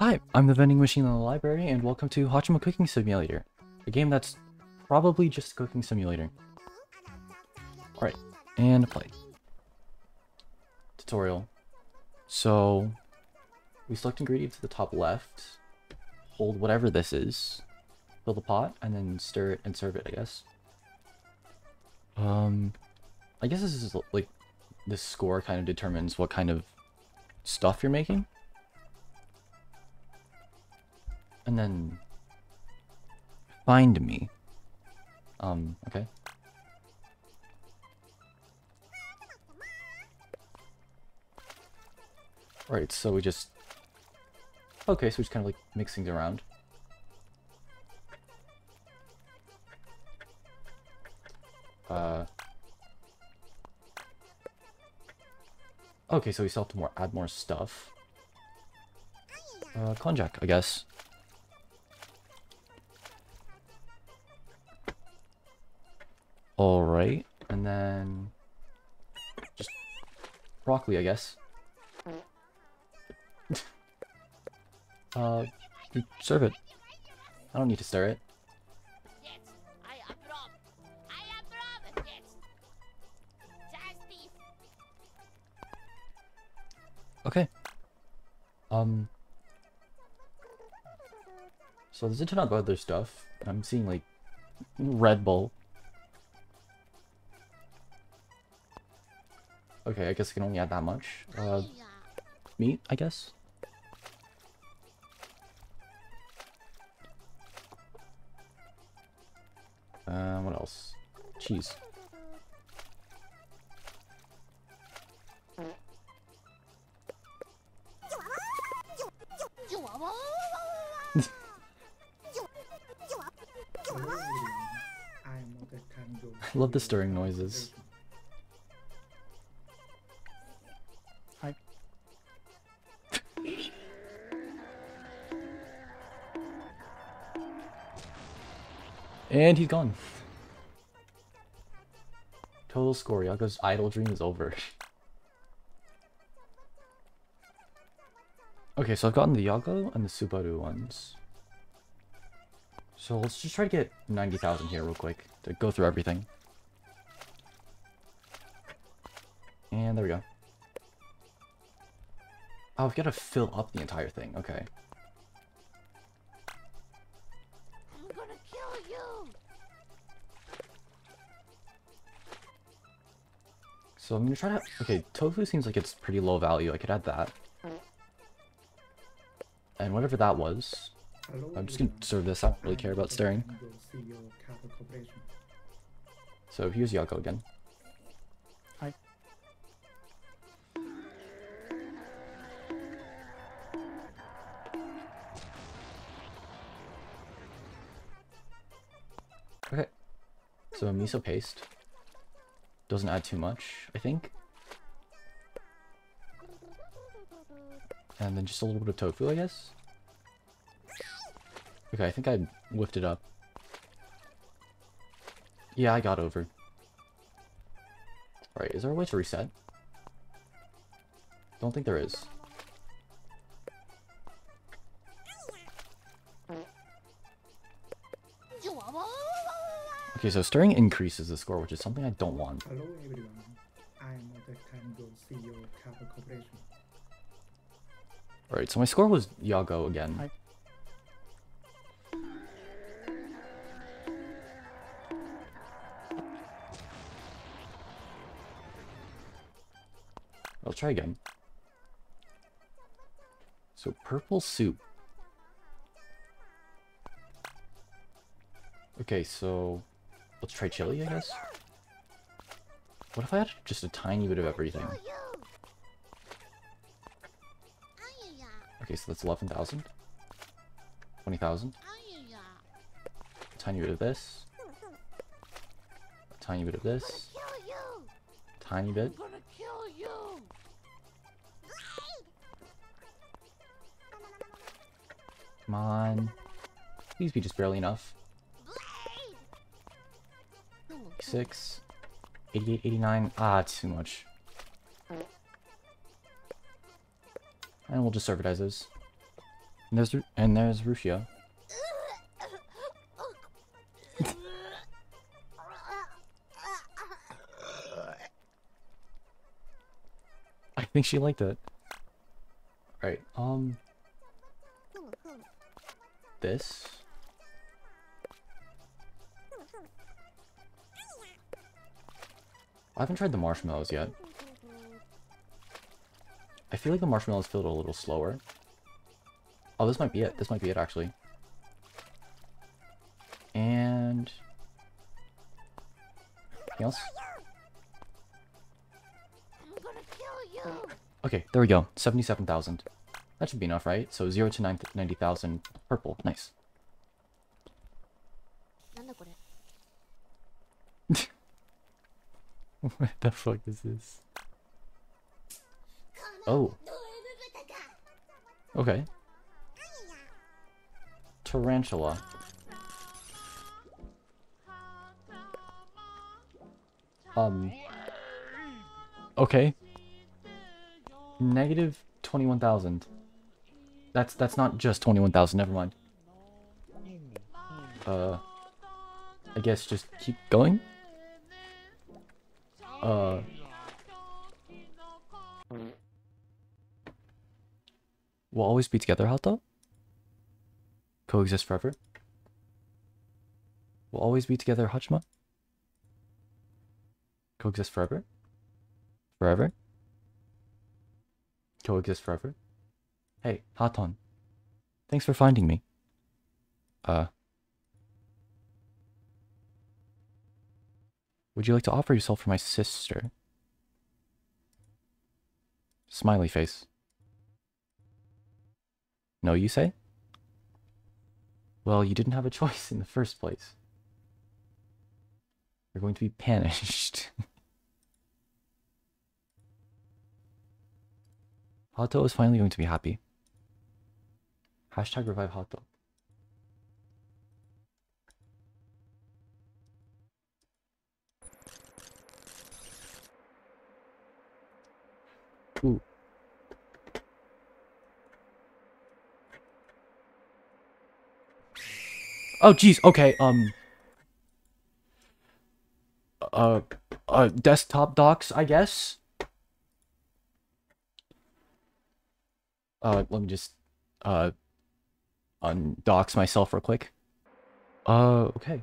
Hi, I'm the vending machine in the library, and welcome to Haachama Cooking Simulator, a game that's probably just a cooking simulator. Alright, and play. Tutorial. So, we select ingredients at the top left, hold whatever this is, fill the pot, and then stir it and serve it, I guess. Um, I guess this is like, this score kind of determines what kind of stuff you're making. And then find me. Um, okay. Right, so we just... Okay, so we just kind of like mix things around. Uh... Okay, so we still have to more add more stuff. Uh, Konjac, I guess. Alright, and then... Just... Broccoli, I guess. uh, serve it. I don't need to stir it. Okay. Um... So there's a ton of other stuff. I'm seeing, like, Red Bull. Okay, I guess I can only add that much. Uh, meat, I guess? Uh, what else? Cheese. I love the stirring noises. And he's gone. Total score. Yagoo's idle dream is over. okay, so I've gotten the Yago and the Subaru ones. So let's just try to get 90,000 here real quick to go through everything. And there we go. Oh, we've got to fill up the entire thing. Okay. So I'm gonna try to... Okay, tofu seems like it's pretty low value. I could add that. And whatever that was, I'm just gonna serve this. I don't really care about stirring. So here's Yagoo again. Hi. Okay. So miso paste. Doesn't add too much, I think. And then just a little bit of tofu, I guess. Okay, I think I whiffed it up. Yeah, I got over. Alright, is there a way to reset? Don't think there is. Okay, so stirring increases the score, which is something I don't want. Hello everyone, I'm the Tanigo CEO Cover Corporation. Alright, so my score was Yagoo again. Hi. I'll try again. So purple soup. Okay, so let's try chili, I guess. What if I had just a tiny bit of everything? Okay, so that's 11,000. 20,000. ay, ay. Tiny bit of this. A tiny bit of this. Tiny bit. Come on. Please be just barely enough. Blade. 6. 88, 89. Ah, too much. And we'll just as is. And there's and there's Rushia. I think she liked it. Right. Um. This. I haven't tried the marshmallows yet. I feel like the marshmallows feel a little slower. Oh, this might be it. This might be it, actually. And... Anything else? Okay, there we go. 77,000. That should be enough, right? So 0 to 9 90,000 purple. Nice. what the fuck is this? Oh. Okay. Tarantula. Um. Okay. Negative 21,000. That's that's not just 21,000, never mind. Uh I guess just keep going. Uh We'll always be together, Haato? Coexist forever? We'll always be together, Haachama? Coexist forever? Forever? Coexist forever? Hey, Haaton. Thanks for finding me. Uh. Would you like to offer yourself for my sister? Smiley face. No, you say? Well, you didn't have a choice in the first place. You're going to be punished. Haato is finally going to be happy. Hashtag revive Haato. Ooh. Oh, jeez. Okay. Um. Uh. Uh. Desktop docs, I guess. Uh. Let me just. Uh. Undocs myself real quick. Uh. Okay.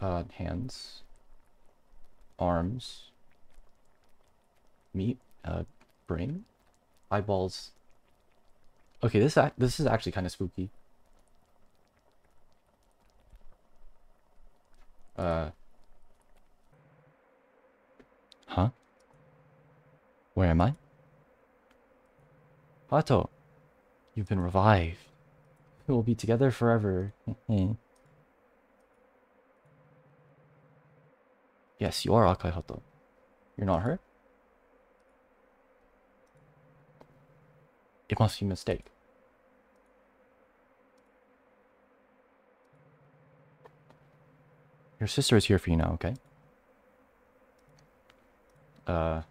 Uh. Hands. Arms. Meat. Uh. Brain. Eyeballs. Okay, this this is actually kind of spooky. Uh. Huh? Where am I? Haato, you've been revived. We'll be together forever. yes, you are Akai Haato. You're not her? It must be a mistake. Your sister is here for you now, okay? Uh.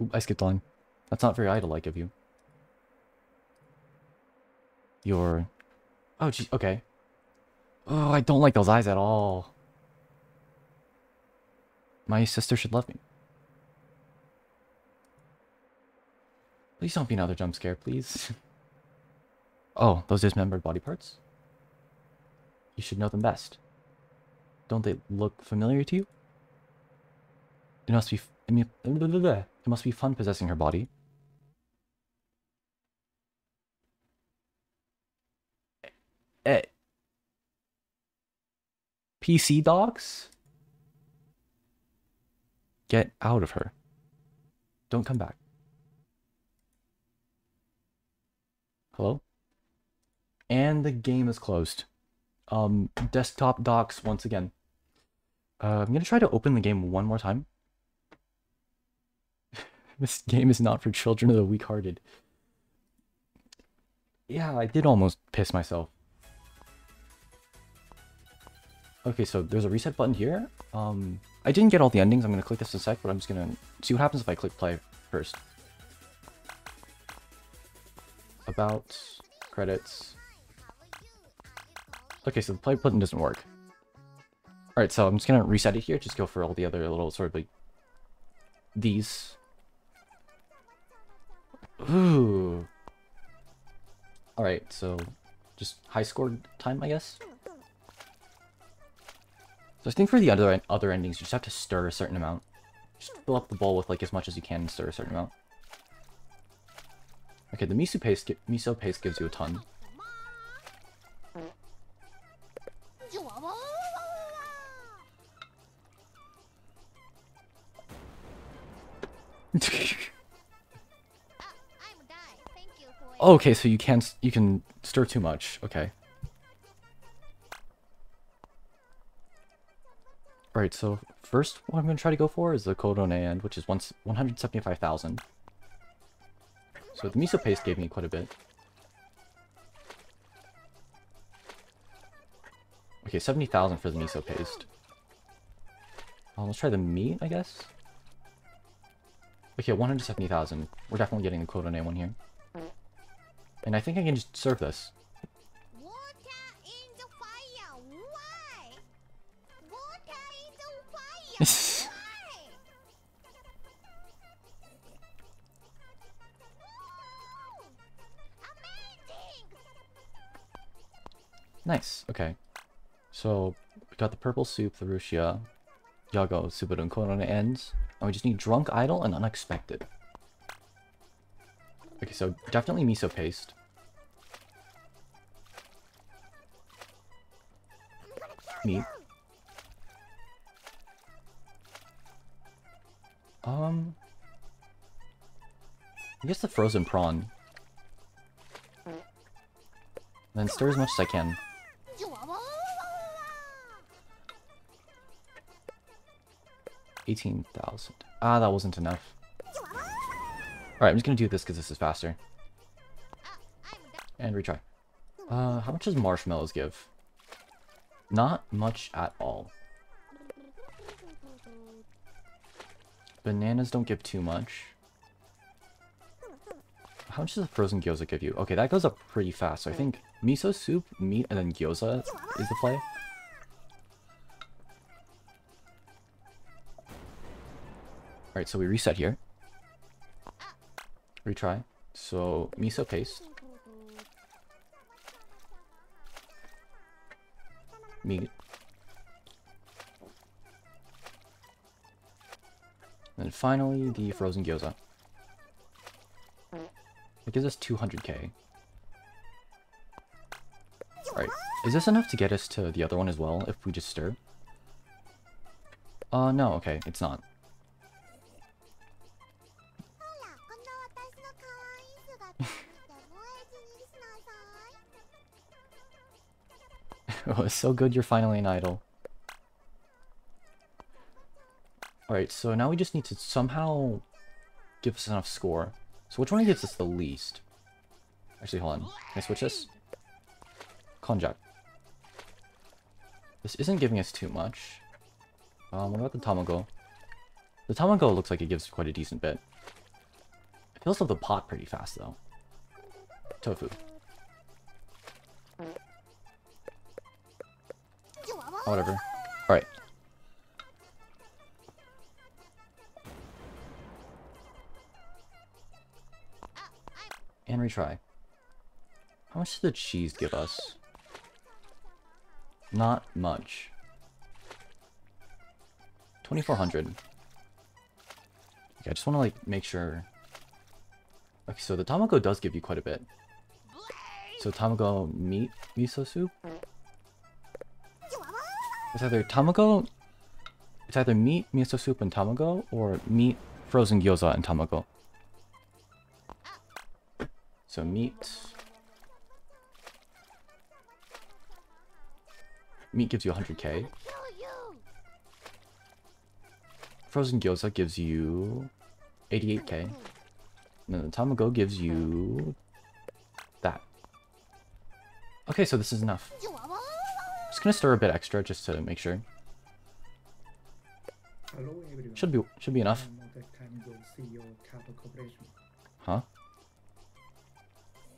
Oop, I skipped line. That's not very idol-like of you. Your... Oh, gee, okay. Oh, I don't like those eyes at all. My sister should love me. Please don't be another jump scare, please. oh, those dismembered body parts? You should know them best. Don't they look familiar to you? It must be. It must be fun possessing her body. Eh. PC dogs? Get out of her. Don't come back. Hello? And the game is closed. Um, desktop docs once again. Uh, I'm gonna try to open the game one more time. this game is not for children of the weak-hearted. Yeah, I did almost piss myself. Okay, so there's a reset button here. Um, I didn't get all the endings. I'm gonna click this in a sec, but I'm just gonna see what happens if I click play first. About credits. Okay, so the play button doesn't work. Alright, so I'm just gonna reset it here, just go for all the other little sort of like these. Ooh. Alright, so just high score time, I guess. So I think for the other other endings, you just have to stir a certain amount. Just fill up the bowl with like as much as you can and stir a certain amount. Okay, the miso paste, miso paste gives you a ton. I'm done. Thank you for Oh, okay, so you can you can stir too much. Okay. Alright, so first what I'm gonna try to go for is the Korone end, which is once 175,000. So the miso paste gave me quite a bit. Okay, 70,000 for the miso paste. Uh, let's try the meat, I guess. Okay, 170,000. We're definitely getting the Korone one here. And I think I can just serve this. nice, okay. So, we got the purple soup, the Rushia, Yagoo, Subaru, and Korone ends. And we just need Drunk, Idle, and Unexpected. Okay, so definitely miso paste. Meat. Um... I guess the frozen prawn. Then stir as much as I can. 18,000. Ah, that wasn't enough. Alright, I'm just gonna do this because this is faster. And retry. Uh, how much does marshmallows give? Not much at all. Bananas don't give too much. How much does the frozen gyoza give you? Okay, that goes up pretty fast. So I think miso soup, meat, and then gyoza is the play. Alright, so we reset here. Retry. So, miso paste. Meat. And finally, the frozen gyoza. It gives us 200k. Alright, is this enough to get us to the other one as well, if we just stir? Uh, no, okay, it's not. oh, so good you're finally an idol. Alright, so now we just need to somehow give us enough score. So which one gives us the least? Actually, hold on. Can I switch this? Konjac. This isn't giving us too much. Um, what about the Tamago? The Tamago looks like it gives quite a decent bit. It fills up the pot pretty fast, though. Tofu. Oh, whatever. Alright. And retry. How much does the cheese give us? Not much. 2400. Okay, I just want to like make sure. Okay, so the tamago does give you quite a bit. So tamago meat miso soup? It's either tamago, it's either meat, miso soup, and tamago, or meat, frozen gyoza, and tamago. So meat. Meat gives you 100k. Frozen gyoza gives you 88k. And then the tamago gives you that. Okay, so this is enough. Just gonna stir a bit extra just to make sure. Hello. Should be should be enough. I'm Motoaki Tanigo CEO Cover Corporation. Huh?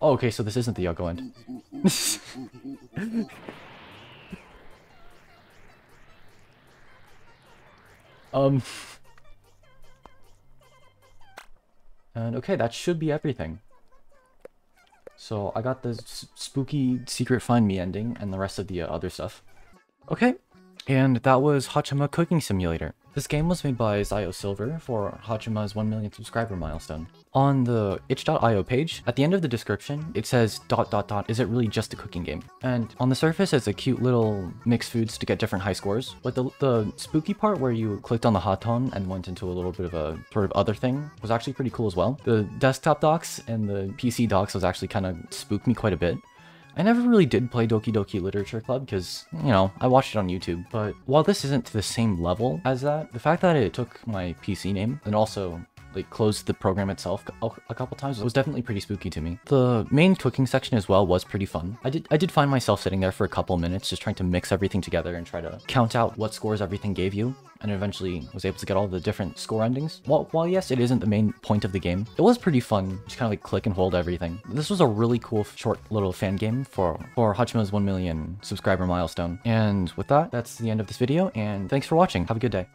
Oh, okay, so this isn't the Yagoo end. um. And okay, that should be everything. So I got the spooky secret find me ending and the rest of the uh, other stuff. Okay, and that was Haachama Cooking Simulator. This game was made by Zsylver for Haachama's 1 million subscriber milestone. On the itch.io page, at the end of the description, it says dot dot dot, is it really just a cooking game? And on the surface, it's a cute little mix foods to get different high scores. But the, the spooky part where you clicked on the haaton and went into a little bit of a sort of other thing was actually pretty cool as well. The desktop docs and the PC docs was actually kind of spooked me quite a bit. I never really did play Doki Doki Literature Club because, you know, I watched it on YouTube. But while this isn't to the same level as that, the fact that it took my PC name and also like closed the program itself a couple times It was definitely pretty spooky to me. The main cooking section as well was pretty fun. I did I did find myself sitting there for a couple minutes just trying to mix everything together and try to count out what scores everything gave you and eventually was able to get all the different score endings. While, while yes, it isn't the main point of the game, it was pretty fun, just kind of like click and hold everything. This was a really cool short little fan game for, for Haachama's 1 million subscriber milestone. And with that, that's the end of this video, and thanks for watching. Have a good day.